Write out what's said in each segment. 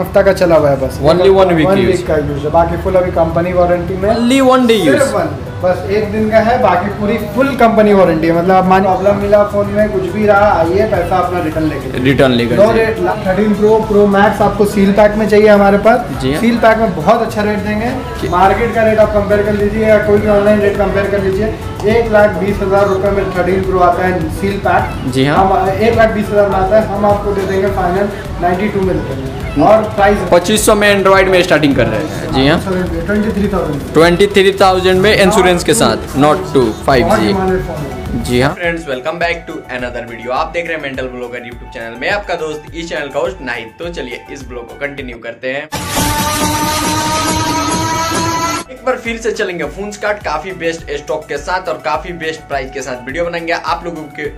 हफ़्ता का चला हुआ है बस ओनली वन. वीक का यूज़ है बाकी फुल अभी कंपनी वारंटी में ओनली वन डे यूज़। बस एक दिन का है बाकी पूरी फुल कंपनी वारंटी है। मतलब मान प्रॉब्लम मिला फ़ोन में कुछ भी रहा आइए पैसा अपना रिटर्न लेके रिटर्न लेकर लो rate thirteen pro pro max आपको सील पैक में चाहिए हमारे पास। जी हाँ। सील पैक में बहुत अच्छा रेट देंगे। मार्केट का रेट आप कंपेयर कर लीजिए या कोई भी ऑनलाइन रेट कंपेयर कर लीजिए एक लाख बीस हज़ार रुपए में थर्टीन प्रो आता है सील पैक जी हाँ। हम एक लाख बीस हज़ार में आता है हम आपको दे देंगे फाइनल नाइन्टी टू में दे देंगे। और प्राइस पच्चीस सौ में एंड्रॉइड में स्टार्टिंग कर रहे हैं। जी हाँ। Twenty three thousand twenty three thousand में इंश्योरेंस के साथ नॉट टू फाइव जी जी हाँ। Friends welcome back to another video आप देख रहे हैं मेंटल ब्लॉगर यूट्यूब चैनल में आपका दोस्त इस चैनल का होस्ट नाहिद। तो चलिए इस ब्लॉग को कंटिन्यू करते हैं। एक बार फिर से चलेंगे। फ़ोन कार्ड काफ़ी बेस्ट स्टॉक के साथ और काफ़ी बेस्ट प्राइस के साथ वीडियो बनाएँगे। आप लोगों के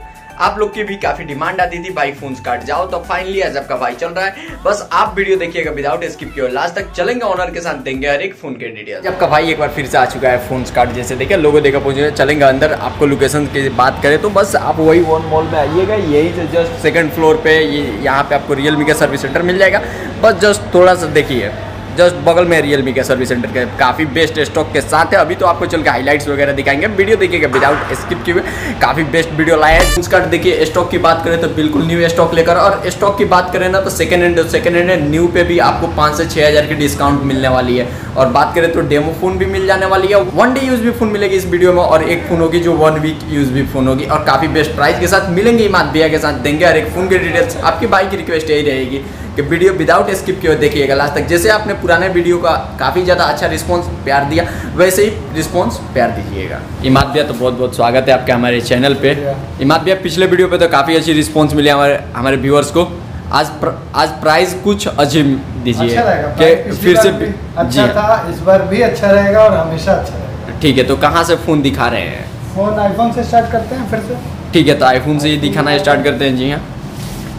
आप लोग की भी काफ़ी डिमांड आती थी भाई फ़ोन कार्ड जाओ तो फाइनली आज आपका भाई चल रहा है। बस आप वीडियो देखिएगा विदाउट स्किप किए लास्ट तक चलेंगे ऑनर के साथ, देंगे हर एक फ़ोन के डिटेल आपका भाई एक बार फिर से आ चुका है फ़ोन कार्ड जैसे, देखिए, लोगो देखा पहुँचे चलेंगे अंदर, आपको लोकेशन की बात करें तो बस आप वही वन मॉल में आइएगा, यही से जस्ट सेकंड फ्लोर पे यहाँ पे आपको रियलमी का सर्विस सेंटर मिल जाएगा। बस जस्ट थोड़ा सा देखिए। जस्ट बगल में रियलमी का सर्विस सेंटर के काफ़ी बेस्ट स्टॉक के साथ है। अभी तो आपको चल के हाईलाइट्स वगैरह दिखाएँगे। वीडियो देखिएगा विदाउट स्किप किए काफ़ी बेस्ट वीडियो लाए हैं। उसका देखिए स्टॉक की बात करें तो बिल्कुल न्यू स्टॉक लेकर। और स्टॉक की बात करें ना तो second hand second hand new पे भी आपको पाँच से छः हज़ार की डिस्काउंट मिलने वाली है। और बात करें तो डेमो फ़ोन भी मिल जाने वाली है। वन डे यूज़ भी फ़ोन मिलेगी इस वीडियो में। और एक फ़ोन होगी जो वन वीक यूज़ भी फ़ोन होगी। और काफ़ी बेस्ट प्राइस के साथ मिलेंगे इमाद भैया के साथ। देंगे और एक फ़ोन की डिटेल्स आपकी बाइक की रिक्वेस्ट यही रहेगी। कि वीडियो विदाउट स्किप किए देखिएगा। लास्ट तक जैसे आपने पुराने वीडियो का काफ़ी ज़्यादा अच्छा रिस्पांस प्यार दिया वैसे ही रिस्पांस प्यार दीजिएगा। इमाद भैया तो बहुत बहुत स्वागत है आपके हमारे चैनल पे। इमाद भैया पिछले वीडियो पे तो काफ़ी अच्छी रिस्पांस मिली हमारे हमारे व्यूअर्स को। आज प्र, आज प्राइस कुछ अजीब दीजिए। अच्छा कि फिर से भी जी अच्छा था इस बार भी अच्छा रहेगा और हमेशा अच्छा रहेगा। ठीक है तो कहाँ से फ़ोन दिखा रहे हैं? फ़ोन आईफोन से स्टार्ट करते हैं फिर से। ठीक है तो आईफोन से ही दिखाना स्टार्ट करते हैं जी हाँ।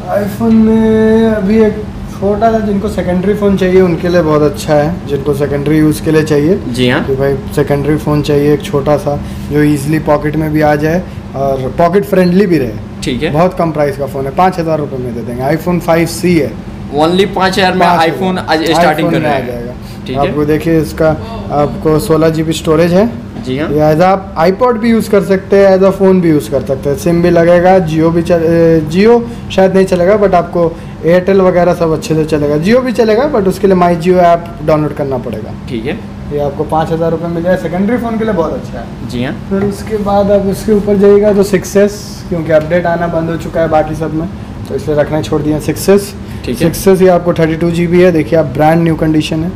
आईफोन में अभी एक छोटा सा जिनको सेकेंडरी फ़ोन चाहिए उनके लिए बहुत अच्छा है। जिनको सेकेंडरी यूज़ के लिए चाहिए। जी हाँ। कि भाई सेकेंडरी फ़ोन चाहिए एक छोटा सा जो इजीली पॉकेट में भी आ जाए और पॉकेट फ्रेंडली भी रहे। ठीक है। बहुत कम प्राइस का फ़ोन है पाँच हज़ार रुपये में दे देंगे। आईफोन फाइव सी है। ओनली पाँच हज़ार में। आईफोन आज स्टार्टिंग कर में रहे आ जाएगा। ठीक आपको देखिए इसका आपको सोलह जी बी स्टोरेज है। जी हाँ। एज आप आईपॉड भी यूज़ कर सकते हैं एज अ फ़ोन भी यूज़ कर सकते हैं। सिम भी लगेगा जियो भी चल जियो शायद नहीं चलेगा बट आपको एयरटेल वगैरह सब अच्छे से चलेगा। जियो भी चलेगा बट उसके लिए माई जियो ऐप डाउनलोड करना पड़ेगा। ठीक है। ये आपको पाँच हज़ार रुपये मिल जाए सेकेंडरी फ़ोन के लिए बहुत अच्छा है। जी हाँ। फिर उसके बाद आप उसके ऊपर जाइएगा तो सिक्सेस क्योंकि अपडेट आना बंद हो चुका है बाकी सब में तो इसलिए रखना छोड़ दिया सिक्सेस ठीक है। सिक्सेस ये आपको थर्टी टू जी बी है। देखिए आप ब्रांड न्यू कंडीशन है।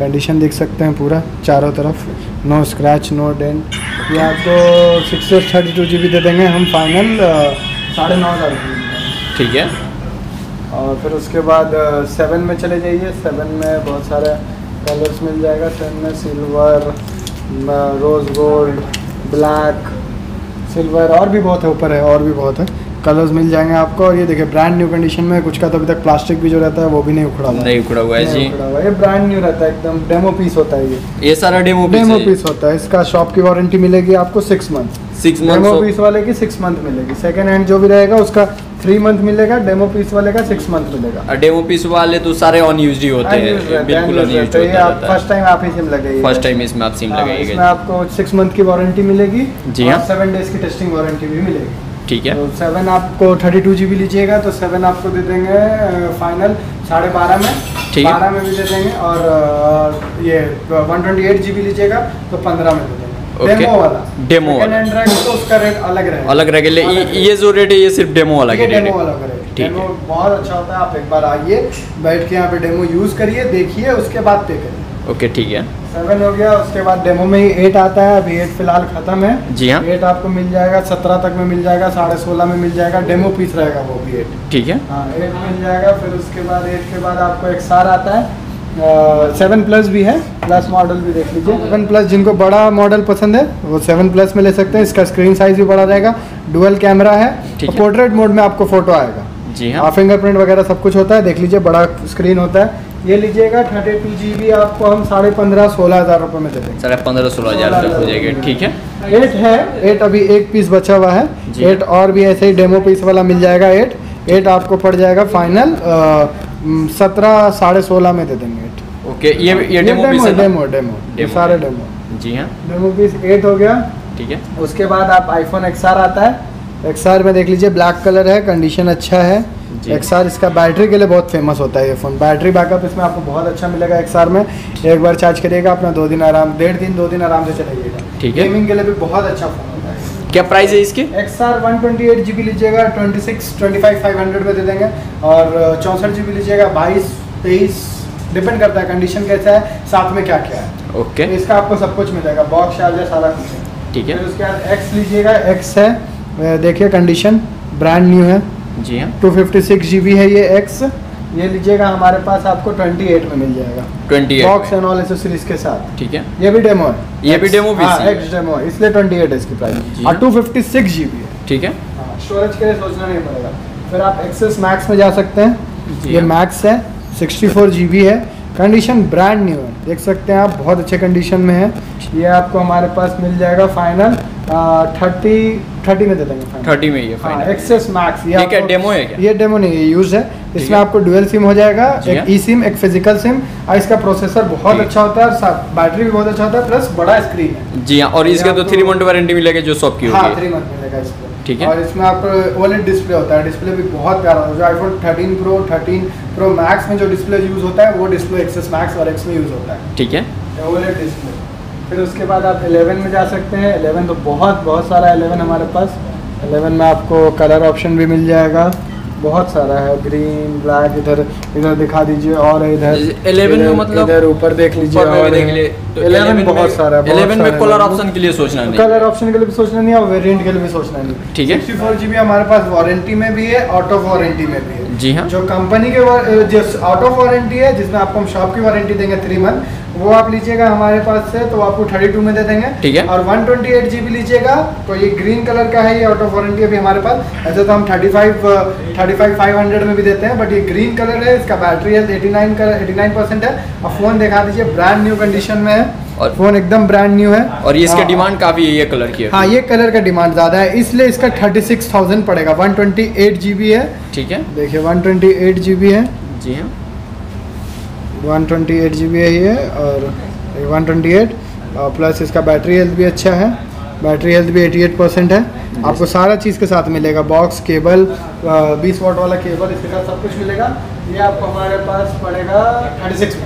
कंडीशन देख सकते हैं पूरा चारों तरफ़। नो स्क्रैच नो डेंट ये आपको six S thirty two G B दे देंगे हम फाइनल साढ़े नौ हज़ार। ठीक है। और फिर उसके बाद सेवन में चले जाइए। सेवन में बहुत सारे कलर्स मिल जाएगा। सेवन में silver rose gold black silver और भी बहुत है ऊपर है और भी बहुत है। कलर्स मिल जाएँगे आपको और ये देखिए ब्रांड न्यू कंडीशन में कुछ का तो अभी तक प्लास्टिक भी जो रहता है वो भी नहीं उखड़ा हुआ है। नहीं उखड़ा हुआ है जी। उखड़ा हुआ है। ये ब्रांड न्यू रहता है एकदम डेमो पीस होता है ये। ये सारा डेमो पीस डेमो पीस होता है। इसका शॉप की वारंटी मिलेगी आपको six month six demo piece वाले की सिक्स मंथ मिलेगी। सेकेंड हैंड जो भी रहेगा उसका थ्री मंथ मिलेगा। डेमो पीस वाले का सिक्स मंथ मिलेगा। डेमो पीस वाले तो सारे अनयूज्ड ही होते हैं। बिल्कुल अनयूज्ड तो ये होता आप फ़र्स्ट टाइम आप ही सिम लगाइए फ़र्स्ट टाइम इसमें आप सिम हाँ, इसमें आपको सिक्स मंथ की वारंटी मिलेगी जी हाँ। सेवन डेज़ की टेस्टिंग वारंटी भी मिलेगी। ठीक है। तो सेवन आपको थर्टी टू जी बी लीजिएगा तो सेवन आपको दे देंगे फाइनल साढ़े बारह में। ठीक है। बारह में भी दे देंगे और ये one twenty eight G B लीजिएगा तो पंद्रह में दे देंगे। डेमो वाला। डेमो वाला। तो उसका रेट अलग रहेगा। अलग रहेगा। ये ये जो रेट है ये सिर्फ़ डेमो वाला ये रेट डेमो है वाला ठीक है। बहुत अच्छा होता है आप एक बार आइए बैठ के यहाँ पे डेमो यूज़ करिए देखिए उसके बाद पे करिए। ओके ठीक है। सेवन हो गया उसके बाद डेमो में ही एट आता है अभी एट फ़िलहाल खत्म है। जी हाँ। एट आपको मिल जाएगा सत्रह तक में मिल जाएगा साढ़े सोलह में मिल जाएगा डेमो पीस रहेगा वो भी एट ठीक है। हाँ एट मिल जाएगा फिर उसके बाद एट के बाद आपको एक सार आता है सेवन प्लस भी है प्लस मॉडल भी देख लीजिए। सेवन प्लस जिनको बड़ा मॉडल पसंद है वो सेवन प्लस में ले सकते हैं इसका स्क्रीन साइज़ भी बड़ा रहेगा डुअल कैमरा है पोर्ट्रेट मोड में आपको फ़ोटो आएगा। जी हाँ। हाँ फिंगरप्रिंट वगैरह सब कुछ होता है देख लीजिए बड़ा स्क्रीन होता है। ये लीजिएगा थर्टी टू जी बी आपको हम साढ़े पंद्रह सोलह हज़ार रुपये में दे देंगे। साढ़े पंद्रह सोलह हज़ार तक हो जाएगा। ठीक है। एट है। एट अभी एक पीस बचा हुआ है। एट और भी ऐसे ही डेमो पीस वाला मिल जाएगा एट एट आपको पड़ जाएगा फाइनल सत्रह साढ़े सोलह में दे देंगे एट ओके ये ये डेमो पीस है डेमो डेमो ये सारे डेमो जी हाँ। डेमो पीस एट हो गया। ठीक है। उसके बाद आप आईफोन एक्स आता है। XR में देख लीजिए ब्लैक कलर है कंडीशन अच्छा है। एक्स इसका बैटरी के लिए बहुत फ़ेमस होता है ये फ़ोन बैटरी बैकअप इसमें आपको बहुत अच्छा मिलेगा XR में। एक बार चार्ज करिएगा अपना दो दिन आराम डेढ़ दिन दो दिन आराम से चलाइएगा। ठीक है। गेमिंग के लिए भी बहुत अच्छा फ़ोन होता है। क्या प्राइस है इसकी? X R one twenty eight G B लीजिएगा twenty six twenty five five hundred में दे देंगे। और चौंसठ जी बी लीजिएगा बाईस तेईस डिपेंड करता है कंडीशन कैसा है साथ में क्या क्या है। ओके तो इसका आपको सब कुछ मिलेगा बॉक्स चार्जर सारा कुछ है। ठीक फिर है उसके बाद एक्स लीजिएगा एक्स है देखिए कंडीशन ब्रांड न्यू है। जी हाँ। Two fifty six G B है ये एक्स ये लीजिएगा हमारे पास आपको ट्वेंटी एट में मिल जाएगा। Twenty box and all accessories के साथ। ठीक है। ये भी डेमो है। ये भी X- demo piece हाँ है। एक्स डेमो है। इसलिए ट्वेंटी एट है इसकी प्राइस हाँ। और two fifty six G B है। ठीक है। स्टोरेज के लिए सोचना नहीं पड़ेगा। फिर आप एक्सेस मैक्स में जा सकते हैं। ये हाँ। मैक्स है सिक्सटी फोर जी बी है। कंडीशन ब्रांड न्यू है। देख सकते हैं आप बहुत अच्छे कंडीशन में है। ये आपको हमारे पास मिल जाएगा फाइनल थर्टी थर्टी में दे देंगे फाइनल थर्टी में ये हाँ एक्सेस मैक्स ये ठीक है, है क्या? ये डेमो नहीं है यूज़ है। है। इसमें आपको डुअल सिम हो जाएगा हाँ। एक ई सिम एक फ़िज़िकल सिम और इसका प्रोसेसर बहुत अच्छा होता है बैटरी भी बहुत अच्छा होता है प्लस बड़ा स्क्रीन है। जी हाँ और इसका तो थ्री मंथ वारंटी मिलेगा जो शॉप की हाँ होगी थ्री मंथ मिलेगा इसमें ठीक है। और इसमें आपको ओलेड डिस्प्ले होता है डिस्प्ले भी बहुत प्यारा होता है। जो आईफोन 13 प्रो 13 प्रो मैक्स में जो डिस्प्ले यूज़ होता है वो डिस्प्ले एक्सेस मैक्स और एक्स में यूज़ होता है। ठीक है। ओलेड डिस्प्ले फिर उसके बाद आप 11 में जा सकते हैं। 11 तो बहुत बहुत सारा 11 हमारे पास। 11 में आपको कलर ऑप्शन भी मिल जाएगा। बहुत सारा है। ग्रीन ब्लैक इधर इधर दिखा दीजिए और इधर 11 में मतलब इधर ऊपर देख लीजिए और देख। लिए। तो बहुत सारा है 11 में कलर ऑप्शन के लिए सोचना नहीं। कलर ऑप्शन के लिए भी सोचना नहीं और वेरिएंट के लिए भी सोचना नहीं। ठीक है। सिक्सटी फोर जी हमारे पास वारंटी में भी है आउट ऑफ़ वारंटी में भी है। जी हाँ। जो कंपनी के जो आउट ऑफ़ वारंटी है जिसमें आपको हम शॉप की वारंटी देंगे थ्री मंथ वो आप लीजिएगा हमारे पास से तो आपको थर्टी टू में दे देंगे। ठीक है। और one twenty eight G B लीजिएगा तो ये ग्रीन कलर का है ये आउट ऑफ़ वारंटी अभी हमारे पास। ऐसे तो हम thirty five thirty five five hundred में भी देते हैं बट ये ग्रीन कलर है इसका बैटरी हेल्थ एटी नाइन का एटी नाइन परसेंट है। और फ़ोन दिखा दीजिए ब्रांड न्यू कंडीशन में है। और- फ़ोन एकदम ब्रांड न्यू है। और ये इसका हाँ। डिमांड काफ़ी है ये कलर की है। हाँ ये कलर का डिमांड ज़्यादा है इसलिए इसका थर्टी सिक्स थाउज़ेंड पड़ेगा। One twenty eight G B है। ठीक है। देखिए one twenty eight G B है। जी हाँ। One twenty eight G B है ये और वन ट्वेंटी एट और प्लस इसका बैटरी हेल्थ भी अच्छा है। बैटरी हेल्थ भी एटी एट परसेंट है। आपको सारा चीज़ के साथ मिलेगा। बॉक्स केबल बीस वॉट वाला केबल इसके साथ सब कुछ मिलेगा। ये आपको हमारे पास पड़ेगा थर्टी सिक्स।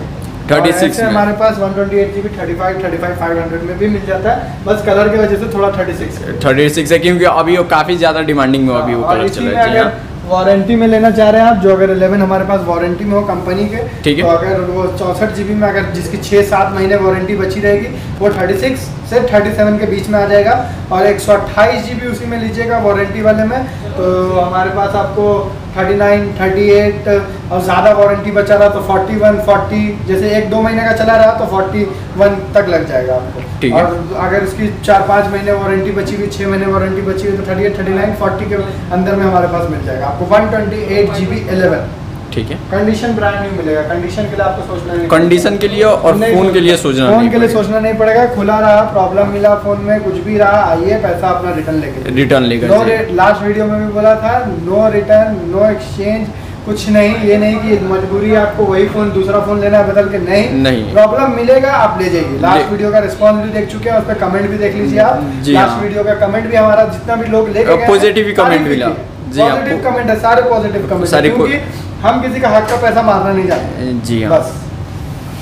में 36 और ऐसे में। हमारे पास one twenty eight G B thirty five thirty five five hundred में भी मिल जाता है बस कलर की वजह से थोड़ा थर्टी सिक्स थर्टी सिक्स है क्योंकि अभी वो काफ़ी ज़्यादा डिमांडिंग में अभी वो कलर चल रहा है हाँ वारंटी में लेना चाह रहे हैं आप जो अगर 11 हमारे पास वारंटी में हो कंपनी के ठीक है। तो अगर वो चौसठ जीबी में अगर जिसकी छह सात महीने वारंटी बची रहेगी वो 36 से 37 के बीच में आ जाएगा और एक सौ उसी में लीजिएगा वारंटी वाले में। तो हमारे पास आपको 39, 38 और ज़्यादा वारंटी बचा रहा तो 41, 40 जैसे एक दो महीने का चला रहा तो 41 तक लग जाएगा आपको। और अगर उसकी चार पाँच महीने वारंटी बची हुई छः महीने वारंटी बची हुई तो thirty eight thirty nine forty के अंदर में हमारे पास मिल जाएगा। आपको one twenty eight G B eleven ठीक है। कंडीशन ब्रांड न्यू मिलेगा। कंडीशन के लिए आपको सोचना नहीं कंडीशन के लिए और फ़ोन के लिए सोचना फ़ोन के लिए। सोचना नहीं पड़ेगा। खुला रहा प्रॉब्लम मिला फ़ोन में कुछ भी रहा आइए पैसा अपना रिटर्न लेके रिटर्न लेकर नो लास्ट वीडियो में भी बोला था नो रिटर्न नो एक्सचेंज कुछ नहीं ये नहीं कि मजबूरी आपको वही फ़ोन दूसरा फ़ोन लेना है बदल के नहीं। नहीं। प्रॉब्लम मिलेगा आप ले जाइए। लास्ट वीडियो का रिस्पॉन्स भी देख चुके हैं उस पर कमेंट भी देख लीजिए आप। लास्ट हाँ। वीडियो का कमेंट भी हमारा जितना भी लोग लेके ही comment मिला। जी हाँ, पॉजिटिव कमेंट है सारे पॉजिटिव कमेंट सारे हम किसी का हक का पैसा मारना नहीं चाहते। जी हाँ। बस।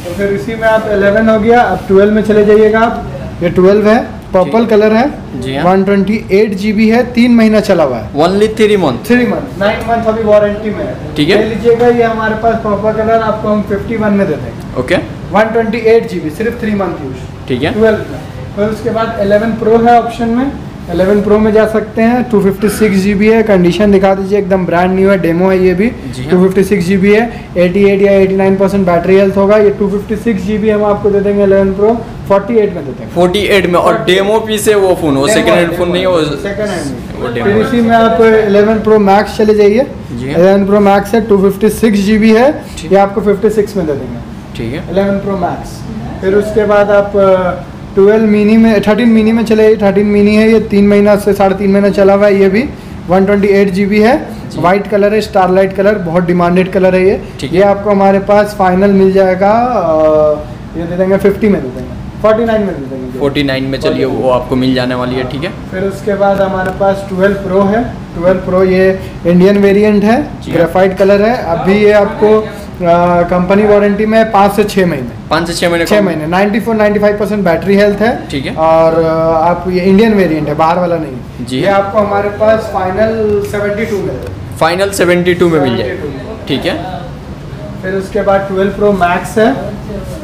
तो फिर इसी में आप 11 हो गया अब 12 में चले जाइएगा आप। ये 12 है पर्पल कलर है। जी हाँ। One twenty eight G B है तीन महीना चला हुआ है। Only three month three month nine month अभी वारंटी में है। ठीक है। ले लीजिएगा ये हमारे पास पर्पल कलर आपको हम 51 में दे देंगे। Okay one twenty eight G B सिर्फ़ थ्री मंथ यूज़ ठीक है। ट्वेल्व में। फिर उसके बाद 11 प्रो है ऑप्शन में। 11 प्रो में जा सकते हैं 256 जीबी है कंडीशन दिखा दीजिए एकदम ब्रांड न्यू है डेमो है ये भी जी हाँ। 256 जीबी है 88 या 89 परसेंट बैटरी हेल्थ होगा ये 256 जीबी हम आपको दे देंगे 11 प्रो 48 में दे देंगे। 48 में और डेमो पीस है वो फ़ोन वो सेकंड हैंड फ़ोन नहीं है वो सेकंड हैंड फिर इसी में आप 11 प्रो मैक्स चले जाइए। जी। हाँ। 11 प्रो मैक्स है 256 जीबी है ये आपको 56 में दे देंगे। ठीक है। 11 प्रो मैक्स फिर उसके बाद आप ट्वेल्व मिनी में थर्टीन मिनी में चले थर्टीन मिनी है ये तीन महीना से साढ़े तीन महीना चला हुआ है ये भी। One twenty eight G B है वाइट कलर है स्टारलाइट कलर बहुत डिमांडेड कलर है ये। ये आपको हमारे पास फाइनल मिल जाएगा ये दे देंगे फिफ्टी में दे देंगे। फोर्टी नाइन में दे देंगे। 49 में चलिए वो आपको मिल जाने वाली है ठीक है? फिर उसके बाद हमारे पास 12 प्रो है। 12 प्रो ये इंडियन वेरिएंट है। जी। हाँ। ग्रेफाइट कलर है। अभी ये आपको कंपनी वारंटी में पाँच से छः महीने। पाँच से छः महीने छः का- फोर 94 95 परसेंट बैटरी हेल्थ है ठीक है। और आप ये इंडियन वेरिएंट है बाहर वाला नहीं जी। ये। आपको हमारे पास फाइनल 72 में है। फाइनल 72 में मिल 72 जाएगा ठीक है। फिर उसके बाद 12 प्रो मैक्स है।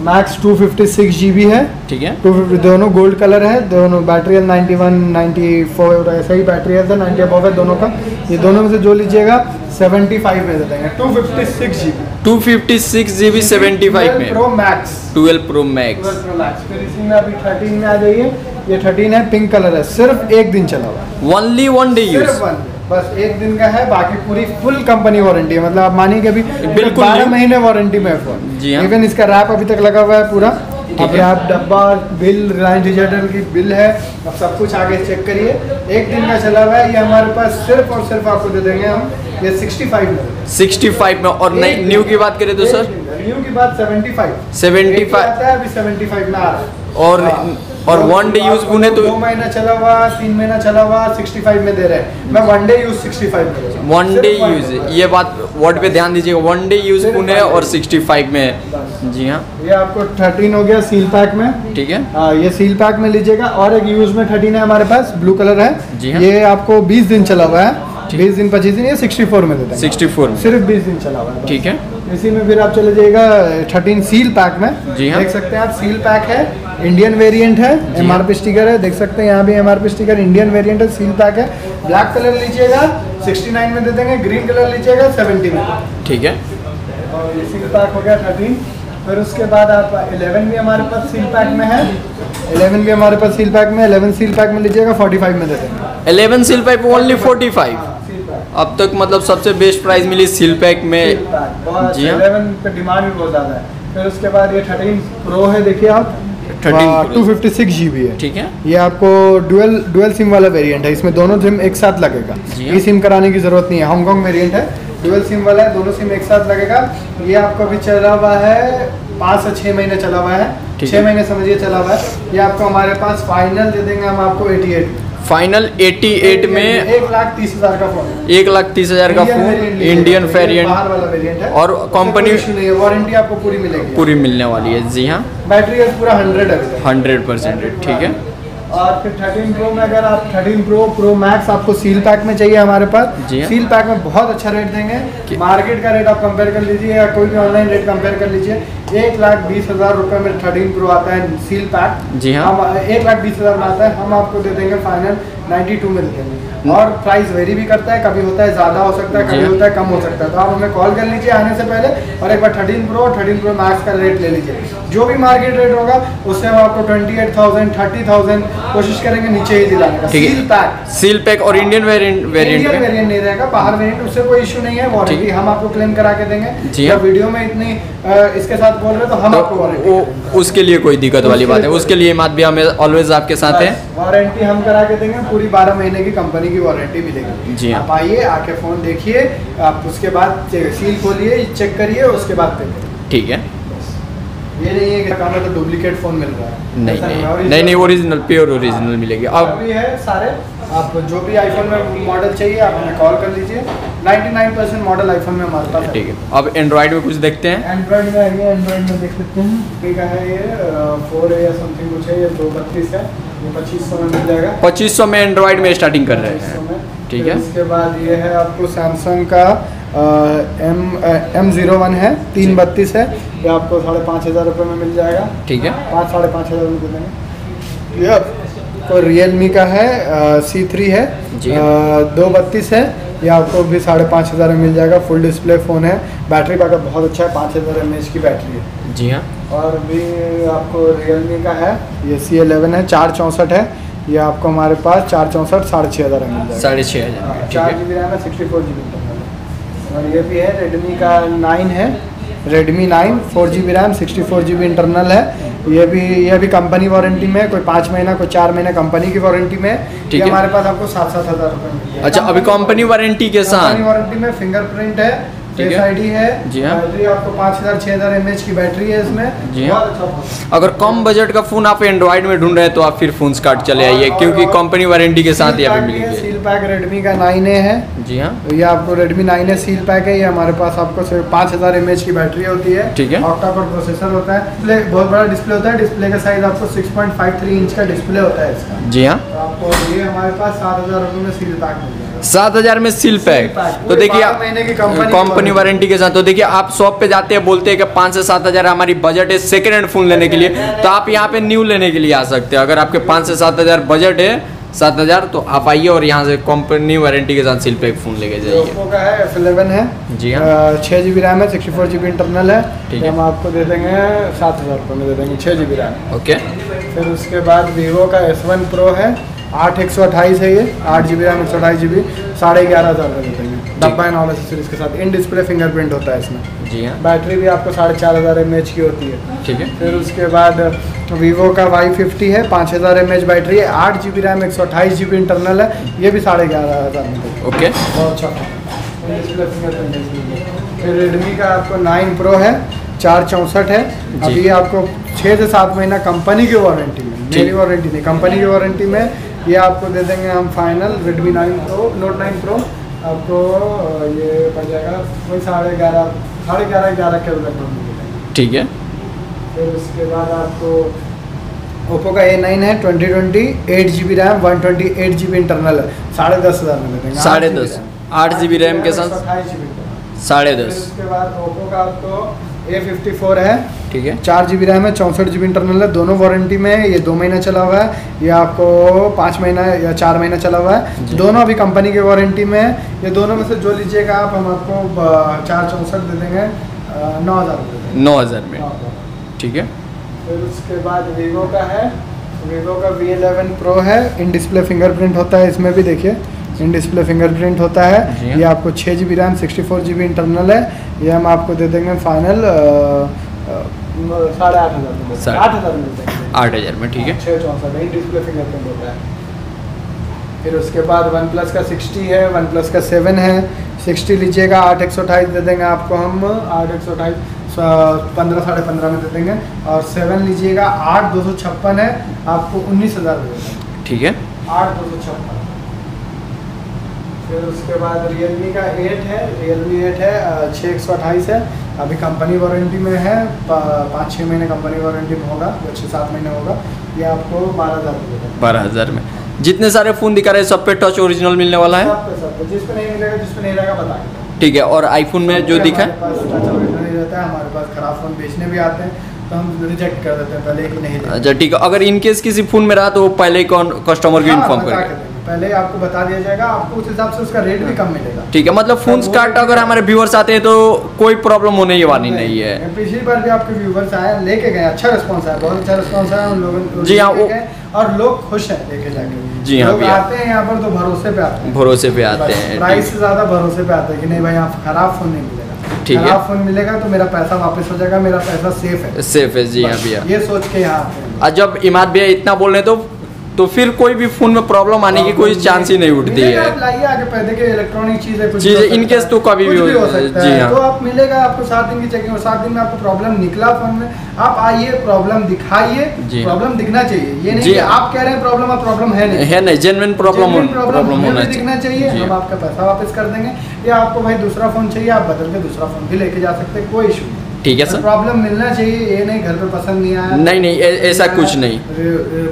मैक्स 256 जीबी है। ठीक है। 250 दोनों गोल्ड कलर है। दोनों बैटरी हेल्थ 91 94 ऐसा ही बैटरी है 90 अबव है दोनों का। ये दोनों में से जो लीजिएगा 75 में दे देंगे। 256 जीबी 256 जीबी 75 में। Pro max 12 pro max 12 pro max फिर इसी में अभी 13 में आ जाइए। ये 13 है पिंक कलर है। सिर्फ़ एक दिन चला हुआ ओनली वन डे यूज़। बस एक दिन का है बाकी पूरी फुल कंपनी वारंटी है। मतलब आप मानिए कि अभी बिल्कुल बारह महीने वारंटी में फ़ोन जी हाँ। इवन इसका रैप अभी तक लगा हुआ है पूरा। अब आप रैप डब्बा बिल रिलायंस डिजिटल की बिल है। अब सब कुछ आगे चेक करिए। एक दिन का चला हुआ है ये हमारे पास सिर्फ़ और सिर्फ़ आपको दे देंगे हम। ये 65 में। 65 में और नई न्यू की बात करें तो सर? न्यू की बात 75 75 एक आता है अभी 75 में आ रहा है। और हाँ। और वन डे यूज़ पुणे तो दो महीना चला हुआ तीन महीना चला हुआ 65 में दे रहे हैं। मैं वन डे यूज़ 65 में। वन डे यूज़ ये बात वर्ड पे ध्यान दीजिएगा। One day use Pune. और 65 में। जी हाँ। ये आपको 13 हो गया सील पैक में। ठीक है। हाँ ये सील पैक में लीजिएगा। और एक यूज़ में 13 है हमारे पास ब्लू कलर है। जी हाँ। ये आपको 20 दिन चला हुआ है। ठीक। 20 दिन 25 दिन ये 64 में देते हैं। 64 में। सिर्फ़ 20 दिन चला हुआ है। ठीक है। इसी में फिर आप चले जाइएगा 13 सील पैक में। जी हाँ। देख सकते हैं आप सील पैक है इंडियन वेरिएंट है एम हाँ। स्टिकर है देख सकते हैं यहाँ भी M R sticker Indian variant है सील पैक है। ब्लैक कलर लीजिएगा 69 में दे देंगे ग्रीन कलर लीजिएगा 70 में। ठीक है। और ये सील पैक हो गया 13 फिर उसके बाद आप 11 भी हमारे पास सील पैक में है। 11 भी हमारे पास सील पैक में 11 सील पैक में लीजिएगा 45 में दे देंगे। 11 सिल पैक ओनली 45 हाँ, सील पैक अब तक मतलब सबसे बेस्ट प्राइस मिली सिल पैक में। जी हाँ। 11 पे डिमांड भी बहुत ज़्यादा है। फिर उसके बाद ये 13 प्रो है देखिए आप। Two fifty six G B है। ठीक है। ये आपको डुअल डुअल सिम वाला वेरिएंट है। इसमें दोनों सिम एक साथ लगेगा। हाँ। सिम कराने की ज़रूरत नहीं है। हांगकांग वेरिएंट है डुअल सिम वाला है दोनों सिम एक साथ लगेगा। ये आपको अभी चला हुआ है पाँच से छः महीने चला हुआ है। छः महीने समझिए चला हुआ है। ये आपको हमारे पास फाइनल दे देंगे हम आपको 88 फाइनल 88 में एक लाख तीस हज़ार का फ़ोन एक लाख तीस हज़ार का फ़ोन इंडियन वेरिएंट है और है वारंटी आपको पूरी मिलेगी। पूरी मिलने वाली है। जी हाँ। बैटरी पूरा हंड्रेड हंड्रेड परसेंट ठीक है। और फिर 13 प्रो में अगर आप 13 प्रो प्रो मैक्स आपको सील पैक में चाहिए हमारे पास जी हाँ। सील पैक में बहुत अच्छा रेट देंगे। मार्केट का रेट आप कंपेयर कर लीजिए या कोई भी ऑनलाइन रेट कंपेयर कर लीजिए। एक लाख बीस हज़ार रुपये में 13 प्रो आता है सील पैक जी हाँ। हम एक लाख बीस हज़ार में आता है हम आपको दे देंगे फाइनल 92 में दे देंगे और प्राइस वेरी भी करता है कभी होता है ज़्यादा हो सकता है कभी हाँ। होता है कम हो सकता है। तो आप हमें कॉल कर लीजिए आने से पहले और एक बार 13 प्रो 13 प्रो मैक्स का रेट ले लीजिए। जो भी मार्केट रेट होगा उससे हम आपको 28,000 30,000 कोशिश करेंगे नीचे ही दिलाने का। सील पैक सील पैक और इंडियन वेरियंट इंडियन में। नहीं रहेगा बाहर वेरिएंट उससे कोई इश्यू नहीं है वारंटी हम आपको क्लेम करा के देंगे। जी हाँ। वीडियो में इतनी इसके साथ बोल रहे तो हम तो आपको वारंटी वो उसके लिए कोई दिक्कत वाली बात है। उसके लिए मात भी हमें ऑलवेज आपके साथ है। वारंटी हम करा के देंगे पूरी 12 महीने की कंपनी की वारंटी मिलेगी। जी हाँ। आप आइए आके फ़ोन देखिए आप उसके बाद सील खोलिए चेक करिए उसके बाद पे ठीक है। ये नहीं है कि काम तो डुप्लीकेट फ़ोन मिल रहा है। नहीं नहीं। नहीं ओरिजिनल प्योर ओरिजिनल मिलेगी। अब अब भी है सारे। आप जो भी आईफोन में मॉडल चाहिए आप हमें कॉल कर लीजिए। 99% मॉडल आईफोन में हमारे पास ठीक है। अब एंड्रॉइड में कुछ देखते हैं। एंड्रॉइड में आइए एंड्रॉइड में देख सकते हैं। ये का है ये फोर है या समथिंग कुछ है ये दो बत्तीस है। ये पच्चीस सौ में मिल जाएगा। पच्चीस सौ में एंड्रॉइड में स्टार्टिंग कर रहे 2500 हैं ठीक है। उसके बाद ये है आपको सैमसंग का एम एम ज़ीरो वन है। तीन बत्तीस है। ये आपको साढ़े पाँच हज़ार रुपये में मिल जाएगा। ठीक है। पाँच साढ़े पाँच हज़ार में दे देंगे। ये आपको रियल मी का है सी थ्री है। अ, दो बत्तीस है ये आपको भी साढ़े पाँच हज़ार में मिल जाएगा फुल डिस्प्ले फ़ोन है बैटरी बैकअप बहुत अच्छा है पाँच हज़ार एम की बैटरी है। जी हाँ। और भी आपको रियलमी का है ये सी एलेवन है चार चौंसठ है ये आपको हमारे पास चार चौंसठ साढ़े छः हज़ार में मिल जाएगा। साढ़े छः हज़ार चार जी बी रैम है सिक्सटी फोर जी बी और ये भी है रेडमी का नाइन है Redmi nine four G B RAM sixty four G B internal है ये भी ये भी कंपनी वारंटी में कोई पाँच महीना कोई चार महीना कंपनी की वारंटी में ठीक है। हमारे पास आपको सात सात हज़ार रुपये अच्छा अभी कंपनी वारंटी के साथ कंपनी वारंटी में फिंगरप्रिंट है ठीक है। आईडी है जी हाँ। बैटरी आपको पाँच हज़ार छः हज़ार एमएच की बैटरी है इसमें जी हाँ। अच्छा अगर कम बजट का फ़ोन आप एंड्रॉइड में ढूंढ रहे हैं तो आप फिर फ़ोन कार्ड चले आइए क्योंकि कंपनी वारंटी के साथ ही यहाँ पे पैक भी है, मिलेंगे सील पैक रेडमी का नाइन ए है। जी हाँ। ये आपको Redmi nine A seal pack है। ये हमारे पास आपको सिर्फ़ पाँच हज़ार एम की बैटरी होती है। ठीक है। ऑक्टा कोर प्रोसेसर होता है। डिस्प्ले बहुत बड़ा डिस्प्ले होता है। डिस्प्ले का साइज़ आपको six point five three inch का डिस्प्ले होता है इसका। जी हाँ। तो आपको ये हमारे पास सात हज़ार रुपये में सील पैक मिल जाएगा। सात हज़ार में सील पैक तो पूरे देखिए की कंपनी वारंटी। वारंटी के साथ। तो देखिए आप शॉप पे जाते हैं बोलते हैं कि पाँच से सात हज़ार हमारी बजट है सेकेंड हैंड फ़ोन लेने के लिए। तो आप यहाँ पे न्यू लेने के लिए आ सकते हैं। अगर आपके पाँच से सात हज़ार बजट है सात हज़ार तो आप आइए और यहाँ से कंपनी वारंटी के साथ सिल पैक फ़ोन लेके जाइए। ओप्पो का है एफ़ एलेवन है। जी हाँ। छः जी बी रैम है sixty four G B internal है। ठीक है। हम आपको दे देंगे सात हज़ार रुपये में दे देंगे छः जी बी रैम ओके। फिर उसके बाद वीवो का एस वन प्रो है आठ एक सौ अट्ठाईस है ये आठ जी बी रैम एक सौ अट्ठाईस जी बी साढ़े ग्यारह हज़ार का दे देंगे डब्बा एंड ऑल एसेसरीज के साथ। इन डिस्प्ले फिंगरप्रिंट होता है इसमें। जी हाँ। बैटरी भी आपको साढ़े चार हज़ार एम एच की होती है। ठीक है। फिर उसके बाद वीवो का वाई फिफ्टी है पाँच हज़ार एम एच बैटरी है आठ जी बी रैम एक सौ अट्ठाईस जी बी इंटरनल है ये भी साढ़े ग्यारह हज़ार में ओके। बहुत अच्छा। फ़ोन है। डिस्प्ले फिंगरप्रिंट फिर रेडमी का आपको नाइन प्रो है चार चौंसठ है। अभी आपको छः से सात महीना कंपनी की वारंटी में मेरी वारंटी नहीं कंपनी की वारंटी में ये आपको दे देंगे हम final Redmi nine pro note nine pro आपको ये पड़ जाएगा वही साढ़े ग्यारह साढ़े ग्यारह ग्यारह के लगभग ठीक है। फिर उसके बाद आपको ओप्पो का ए नाइन है twenty twenty eight G B RAM one twenty eight G B internal है। साढ़े दस हज़ार में देंगे। साढ़े दस आठ जी बी रैम के साथ? साढ़े दस। उसके बाद ओप्पो का आपको ए फिफ्टी फोर है। ठीक है। चार जी बी रैम है चौंसठ जी बी इंटरनल है। दोनों वारंटी में है। ये दो महीना चला हुआ है। ये आपको पाँच महीना या चार महीना चला हुआ है। दोनों अभी कंपनी की वारंटी में है। ये दोनों में से जो लीजिएगा आप हम आपको चार चौंसठ दे देंगे। नौ हज़ार नौ हज़ार में। ठीक है। फिर उसके बाद वीवो का है। वीवो का वी एलेवन प्रो है। इन डिस्प्ले फिंगरप्रिंट होता है। इसमें भी देखिए। इन डिस्प्ले फिंगरप्रिंट होता है। हाँ। ये आपको छः G B RAM sixty four G B internal है। ये हम आपको दे देंगे फाइनल साढ़े आठ हज़ार में। आठ हज़ार में आठ हज़ार में ठीक है। छः चौंसठ इन डिस्प्ले फिंगरप्रिंट होता है। फिर उसके बाद वन प्लस का सिक्सटी है वन प्लस का सेवन है। सिक्सटी लीजिएगा आठ एक सौ अट्ठाईस दे देंगे आपको हम। आठ एक सौ अठाईस पंद्रह साढ़े पंद्रह में दे देंगे। और सेवन लीजिएगा आठ दो सौ छप्पन है आपको उन्नीस हज़ार ठीक है। आठ दो सौ छप्पन। फिर उसके बाद रियलमी का एट है रियलमी एट है छः एक सौ अट्ठाईस है। अभी कंपनी वारंटी में है पाँच छः महीने कंपनी वारंटी में होगा या छः सात महीने होगा। ये आपको बारह हज़ार का बारह हज़ार में। जितने सारे फ़ोन दिखा रहे हैं सब पे टच ओरिजिनल मिलने वाला है? सब पे सब पे। जिस पे नहीं मिलेगा जिस पे नहीं रहेगा बता ठीक है और आईफोन में जो दिखा है? रहता है हमारे पास खराब फ़ोन बेचने भी आते हैं तो हम रिजेक्ट कर देते हैं पहले कि नहीं अच्छा ठीक है। अगर इनकेस किसी फ़ोन में रहा तो वो पहले ही कौन कस्टमर को हाँ, इन्फॉर्म बता करेगा। पहले आपको बता दिया जाएगा आपको उस हिसाब से उसका रेट भी कम मिलेगा। ठीक है मतलब फ़ोन भी- अगर हमारे व्यूअर्स आते हैं तो कोई प्रॉब्लम होने ही वाली नहीं है। पिछली बार भी आपके व्यूवर्स आए लेके गए अच्छा रिस्पांस आया बहुत अच्छा रिस्पांस आया उन लोगों जी हाँ, वो- और लोग खुश हैं लेके जाके। जी हाँ, भैया। आते हैं यहाँ पर तो भरोसे पे आते हैं। भरोसे पे आते हैं प्राइस से ज़्यादा भरोसे पे आते हैं कि नहीं भाई यहाँ खराब फ़ोन नहीं मिलेगा। ठीक है। फ़ोन मिलेगा तो मेरा पैसा वापस हो जाएगा मेरा पैसा सेफ़ है। सेफ़ है जी हाँ भैया। ये सोच के यहाँ जब इमाद भैया इतना बोल रहे हैं तो तो फिर कोई भी फ़ोन में प्रॉब्लम आने की कोई चांस ही नहीं उठती है आगे पैदे के इलेक्ट्रॉनिक चीज़ है। तो कभी भी हो- सकता जी हाँ। तो आप मिलेगा आपको सात दिन की चेकिंग और सात दिन में आपको प्रॉब्लम निकला फ़ोन में आप आइए प्रॉब्लम दिखाइए। प्रॉब्लम दिखना चाहिए ये नहीं कि। आप कह रहे हैं प्रॉब्लम प्रॉब्लम है नहीं है नहीं जेनविन प्रॉब्लम प्रॉब्लम होना दिखना चाहिए हम। आपका पैसा वापस कर देंगे या आपको भाई दूसरा फ़ोन चाहिए आप बदल के दूसरा फ़ोन भी लेके जा सकते हैं कोई इशू ठीक है सर। प्रॉब्लम मिलना चाहिए ये नहीं घर पे पसंद नहीं आया। नहीं नहीं ऐसा कुछ नहीं।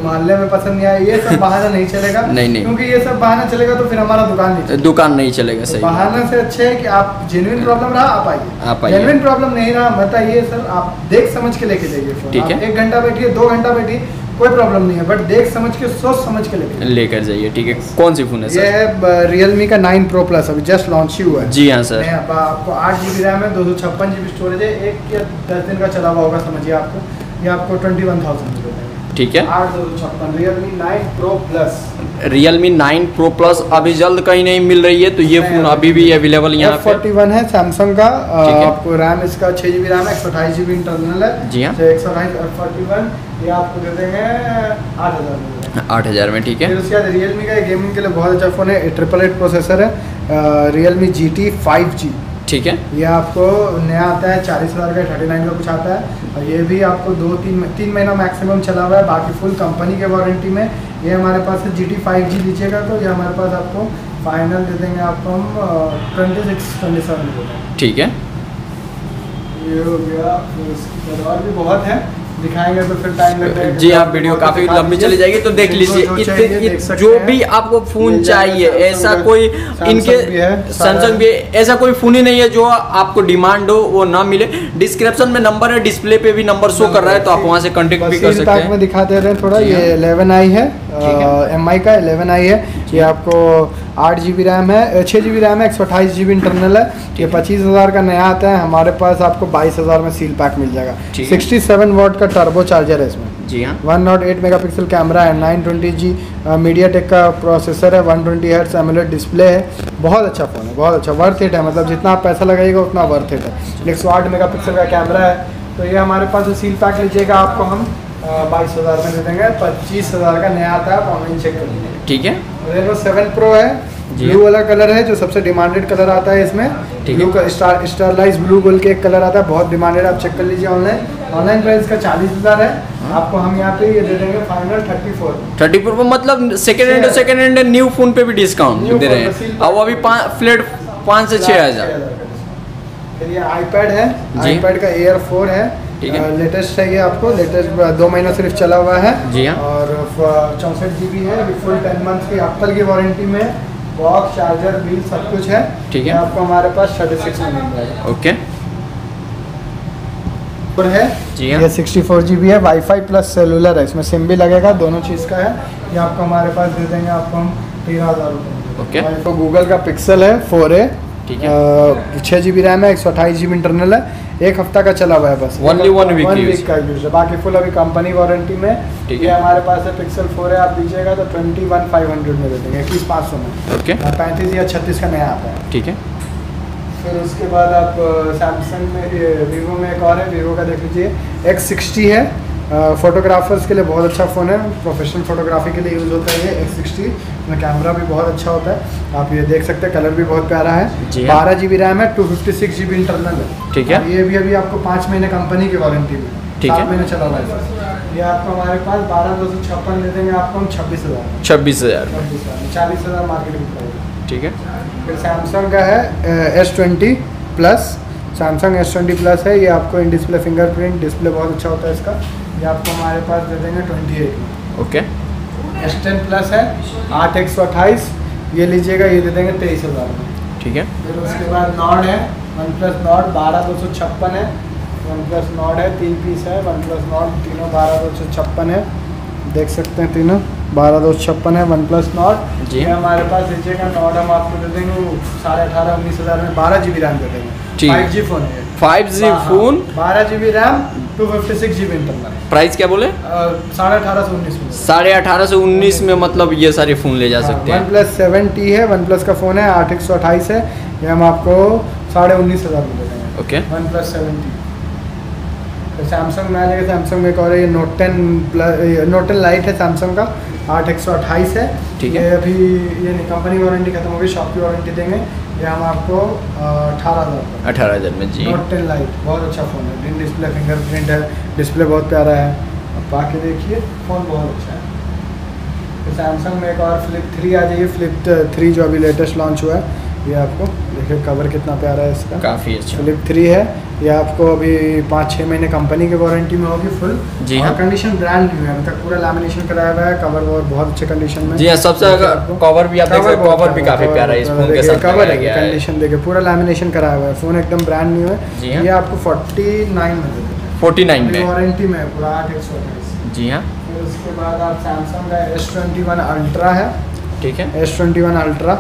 मोहल्ले में पसंद नहीं आया ये सब बहाना नहीं चलेगा। नहीं, नहीं। क्योंकि ये सब बहाना चलेगा तो फिर हमारा दुकान नहीं दुकान नहीं चलेगा सर सही। बहाना से अच्छे है की आप जेन्युइन प्रॉब्लम रहा आप आइए। आप आइए। जेन्युइन प्रॉब्लम नहीं रहा बताइए सर। आप देख समझ के लेके जाइए ठीक है। एक घंटा बैठिए दो घंटा बैठिए कोई प्रॉब्लम नहीं है बट देख समझ के सोच समझ के लेकर लेकर जाइए ठीक है? कौन सी फ़ोन है ये सर है रियलमी का नाइन प्रो प्लस अभी जस्ट लॉन्च ही हुआ है। जी हाँ सर आपको आठ जी बी रैम है दो सौ छप्पन जी बी स्टोरेज है एक या दस दिन का चला हुआ होगा समझिए आपको। ये आपको ट्वेंटी वन थाउज़ेंड ठीक है। आठ दो सौ छप्पन Realme nine pro plus Realme 9 Pro Plus अभी जल्द कहीं नहीं मिल रही है तो ये फ़ोन अभी भी अवेलेबल यहाँ फोर्टी वन है सैमसंग का। आपको रैम इसका छः जी बी रैम है एक सौ अठाईस जी बी इंटरनल है। जी हाँ। एक सौ अठाईस फोर्टी वन ये आपको दे देंगे आठ हज़ार में। आठ हज़ार में ठीक है। फिर उसके बाद रियलमी का गेमिंग के लिए बहुत अच्छा फ़ोन है ट्रिपल एट प्रोसेसर है Realme G T five G ठीक है? ये आपको नया आता है चालीस हज़ार का थर्टी नाइन का कुछ आता है। और ये भी आपको दो तीन तीन महीना मैक्सिमम चला हुआ है बाकी फुल कंपनी के वारंटी में। ये हमारे पास है जी टी फाइव जी लीजिएगा तो ये हमारे पास आपको फाइनल दे देंगे आपको हम ट्वेंटी सिक्स ट्वेंटी सेवन ठीक है। ये हो गया और भी बहुत है। दिखाएँगे तो फिर टाइम लगेगा जी हाँ वीडियो काफ़ी लंबी चली जाएगी तो देख लीजिए जो भी आपको फ़ोन चाहिए ऐसा कोई इनके है, सैमसंग भी ऐसा कोई फ़ोन ही नहीं है जो आपको डिमांड हो वो ना मिले। डिस्क्रिप्शन में नंबर है डिस्प्ले पे भी नंबर शो कर रहा है तो आप वहाँ से कॉन्टेक्ट भी कर सकते हैं। दिखा दे रहे थोड़ा ये इलेवन आई है। एम आई का 11 आई है। ये आपको आठ जी बी रैम है छः जी बी रैम है एक सौ अट्ठाईस जी बी इंटरनल है। ये पच्चीस हज़ार का नया आता है। हमारे पास आपको बाईस हज़ार में सील पैक मिल जाएगा। सिक्सटी सेवन वॉट का टर्बो चार्जर है इसमें। जी हाँ। One nought eight mega pixel camera है nine twenty G MediaTek का प्रोसेसर है one twenty hertz AMOLED display है। बहुत अच्छा फ़ोन है बहुत अच्छा वर्थ इट है। मतलब जितना आप पैसा लगाइएगा उतना वर्थ इट है। एक सौ आठ मेगा पिक्सल का कैमरा है। तो ये हमारे पास सील पैक लीजिएगा आपको हम। बाईस हज़ार में दे देंगे पच्चीस हज़ार का नया आता है आप ऑनलाइन चेक कर लीजिए ठीक है। रेनो सेवन प्रो है ब्लू वाला कलर है जो सबसे डिमांडेड कलर आता है इसमें। ठीक ब्लू है। का स्टार स्टारलाइज ब्लू बोल के एक कलर आता है बहुत डिमांडेड आप चेक कर लीजिए ऑनलाइन ऑनलाइन प्राइस का चालीस हज़ार है। हाँ। आपको हम यहाँ पे ये दे देंगे final thirty four thirty four मतलब second hand second hand new phone पे भी डिस्काउंट दे रहे हैं। अब अभी फ्लेट पाँच से छः हज़ार। फिर ये आईपैड है। आईपैड का एयर फोर है। ठीक है। लेटेस्ट है ये आपको लेटेस्ट दो महीना सिर्फ़ चला हुआ है जी हाँ। और चौंसठ जी बी है फुल टेन मंथ की एप्पल की वारंटी में बॉक्स चार्जर बिल सब कुछ है ठीक है। आपको हमारे पास थर्टी सिक्स में मिल जाएगा ओके है जी हाँ। ये सिक्सटी फोर जी बी है वाईफाई प्लस सेलुलर है इसमें सिम भी लगेगा दोनों चीज़ का है ये आपको हमारे पास दे देंगे आपको हम तेरह हज़ार रुपये ओके। तो गूगल का पिक्सल है फोर ए ठीक है। छः जी बी रैम है एक सौ अट्ठाईस जी बी इंटरनल है एक हफ़्ता का चला हुआ है बस। Only one week one week का यूज़ है। बाकी फुल अभी कंपनी वारंटी में। ठीक ये है। हमारे पास है पिक्सल फोर है आप लीजिएगा तो ट्वेंटी वन फाइव हंड्रेड में दे देंगे। इक्कीस पाँच सौ में। ओके पैंतीस या छत्तीस का नया आता है। ठीक है। फिर उसके बाद आप सैमसंग में वीवो में एक और है। वीवो का देख लीजिए एक्स सिक्सटी है। फोटोग्राफर्स के लिए बहुत अच्छा फ़ोन है। प्रोफेशनल फोटोग्राफी के लिए यूज़ होता है ये एक्स सिक्सटी में कैमरा भी बहुत अच्छा होता है। आप ये देख सकते हैं कलर भी बहुत प्यारा है। बारह जी बी रैम है two fifty six G B internal है। ठीक है। ये भी अभी आपको पाँच महीने कंपनी की वारंटी में। ठीक है। महीने चला हुआ है ये आपको हमारे पास बारह दो सौ छप्पन दे देंगे आपको हम छब्बीस हज़ार। छब्बीस हज़ार। छब्बीस हज़ार। चालीस हज़ार मार्केट में ठीक है। फिर सैमसंग का है S twenty plus Samsung S twenty plus है। ये आपको इन डिस्प्ले फिंगरप्रिंट डिस्प्ले बहुत अच्छा होता है इसका। ये आपको हमारे पास दे देंगे ट्वेंटी एट। में ओके। एस टेन प्लस है आठ एक सौ अट्ठाईस। ये लीजिएगा ये दे देंगे तेईस हज़ार। में ठीक है। फिर उसके बाद नॉड है वन प्लस नॉड बारह दो सौ छप्पन है। वन प्लस नॉड है तीन पीस है। वन प्लस नॉड तीनों बारह दो सौ छप्पन है। देख सकते हैं तीनों बारह दो सौ छप्पन है वन प्लस नॉड जी। ये हमारे पास लीजिएगा नॉट हम आपको दे देंगे साढ़े अठारह उन्नीस हज़ार में बारह जी बी रैम दे देंगे। फाइव जी फ़ोन है फाइव जी फ़ोन बारह G B RAM two fifty six G B internal price क्या बोले? साढ़े अठारह सौ उन्नीस में। साढ़े अठारह से उन्नीस में मतलब ये सारे फ़ोन ले जा सकते हैं वन हैं। प्लस सेवन टी है वन प्लस का फ़ोन है आठ एक सौ अट्ठाईस है। ये हम आपको साढ़े उन्नीस हज़ार में दे देंगे। ओके वन प्लस सेवेंटी तो सैमसंग में आ जाएगा सैमसंग में एक और ये note ten plus note ten lite है सैमसंग का आठ एक सौ अट्ठाईस है। ठीक है। अभी ये नहीं कंपनी वारंटी खत्म हो गई शॉप की वारंटी देंगे। ये हम आपको अठारह हज़ार अठारह हज़ार में जी। नोट टेन लाइट बहुत अच्छा फ़ोन है। ग्रीन डिस्प्ले फिंगरप्रिंट है डिस्प्ले बहुत प्यारा है। अब बाकी देखिए फ़ोन बहुत अच्छा है। सैमसंग में एक और फ्लिप थ्री आ जाइए फ्लिप थ्री जो अभी लेटेस्ट लॉन्च हुआ है। ये आपको देखिए कवर कितना प्यारा है इसका। काफ़ी अच्छा। फ्लिप थ्री है। ये आपको अभी पाँच छः महीने कंपनी की वारंटी में होगी फुल जी हाँ। कंडीशन ब्रांड न्यू है। अभी तक पूरा लैमिनेशन कराया हुआ है। कवर ववर बहुत अच्छे कंडीशन में। जी हाँ सबसे। कवर भी आप देख सकते कवर भी काफ़ी प्यारा है इस फ़ोन के साथ कवर है। कंडीशन देखिए पूरा लैमिनेशन कराया हुआ है। फ़ोन एकदम ब्रांड न्यू है। हाँ। ये आपको फोर्टी नाइन में फोर्टी नाइन में। वारंटी में पूरा आठ एक सौ जी हाँ। फिर उसके बाद आप सैमसंग का एस ट्वेंटी वन अल्ट्रा है। ठीक है। एस ट्वेंटी वन अल्ट्रा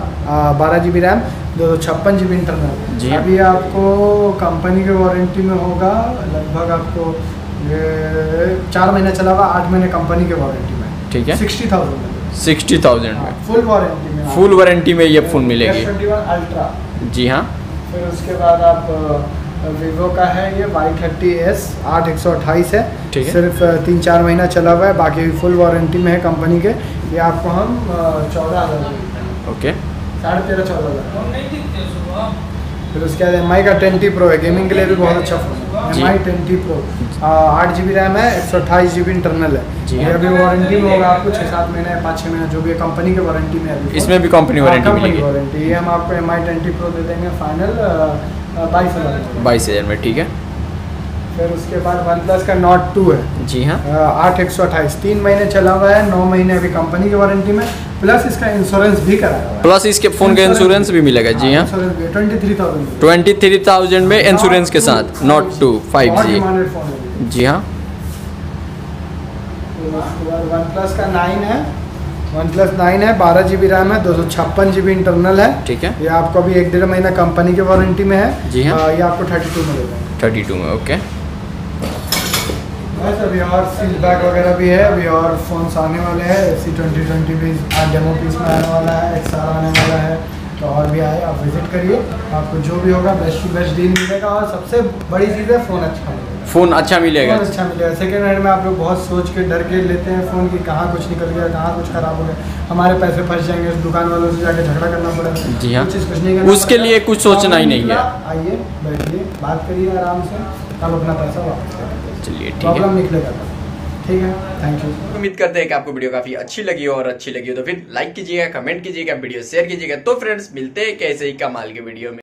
बारह जी बी रैम दो सौ छप्पन जी बी इंटरनल जी। अभी आपको कंपनी के वारंटी में होगा लगभग आपको चार महीने चला हुआ आठ महीने कंपनी के वारंटी में। ठीक है। सिक्सटी थाउज़ेंड में सिक्सटी थाउज़ेंड में फुल वारंटी में फुल वारंटी में ये फ़ोन मिलेगी। अल्ट्रा जी हाँ। फिर उसके बाद आप वीवो का है ये वाई थर्टी एस आठ एक सौ अट्ठाईस है। ठीक है। सिर्फ़ तीन चार महीना चला हुआ है बाकी फुल वारंटी में है कंपनी के। ये आपको हम चौदह हज़ार ओके साढ़े तेरह चौदह हज़ार। फिर उसके बाद एम आई का टेन टी प्रो है गेमिंग के लिए भी बहुत अच्छा फ़ोन है। M I ten T pro आठ जी बी रैम है एक सौ अट्ठाईस जी बी इंटरनल है। ये। अभी वारंटी में होगा आपको छः सात महीने पाँच छः महीने जो भी है कंपनी के वारंटी में है अभी। इसमें भी कंपनी वारंटी वारंटी ये हम आपको M I ten T pro दे देंगे फाइनल बाईस हज़ार बाईस हज़ार में ठीक है। फिर उसके बाद वन प्लस का नॉट टू है। जी हाँ। आठ एक सौ अट्ठाईस तीन महीने चला हुआ है नौ महीने अभी कंपनी की वारंटी में प्लस इसका इंश्योरेंस भी कराया हुआ है। प्लस इसके फ़ोन का इंश्योरेंस भी मिलेगा जी हाँ। Twenty three thousand twenty three thousand में। इंश्योरेंस के साथ नॉट टू फाइव जी है। जी हाँ। वन प्लस का नाइन है। वन प्लस नाइन है बारह जी बी रैम है दो सौ छप्पन जी बी इंटरनल है। ठीक है। ये आपको अभी एक डेढ़ महीना कंपनी की वारंटी में है। जी हाँ। ये आपको थर्टी टू मिलेगा थर्टी टू में ओके। बस अभी और सील बैग वगैरह भी है अभी और फोन्स आने वाले हैं सी ट्वेंटी ट्वेंटी भी डेमो पीस में आने वाला है एक्स आने वाला है। तो और भी आए आप विज़िट करिए। आपको जो भी होगा बेस्ट टू बेस्ट डील मिलेगा और सबसे बड़ी चीज़ है फ़ोन अच्छा मिलेगा। फ़ोन अच्छा मिलेगा। अच्छा मिलेगा। सेकेंड हैंड में आप लोग बहुत सोच के डर के लेते हैं फ़ोन की कहाँ कुछ निकल गया कहाँ कुछ खराब हो गया। हमारे पैसे फंस जाएँगे उस दुकान वालों से जाके झगड़ा करना पड़ेगा। जी हाँ। कुछ नहीं करना उसके लिए कुछ सोचना ही नहीं है। आइए बैठिए बात करिए आराम से आप अपना पैसा वापस चलिए ठीक है। प्रॉब्लम निकलेगा। ठीक है थैंक यू उम्मीद करते हैं कि आपको वीडियो काफ़ी अच्छी लगी हो और अच्छी लगी हो तो फिर लाइक कीजिएगा कमेंट कीजिएगा, वीडियो शेयर कीजिएगा। तो फ्रेंड्स मिलते हैं कैसे ही कमाल के वीडियो में।